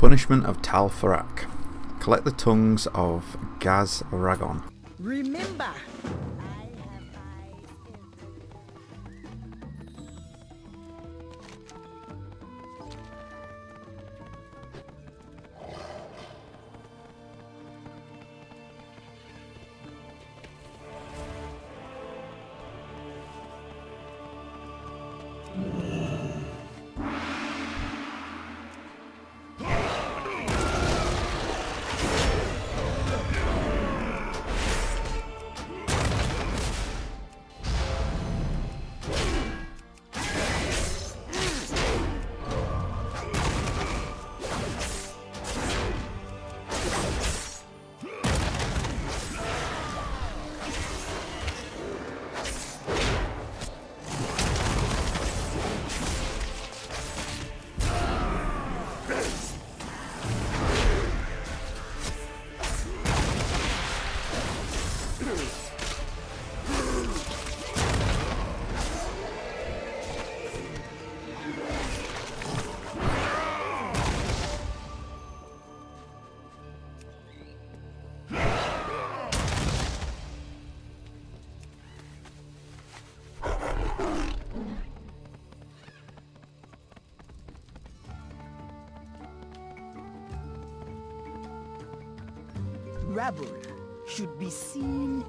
Punishment of Tal Farak. Collect the tongues of Gaz Ragon. Remember, rabble should be seen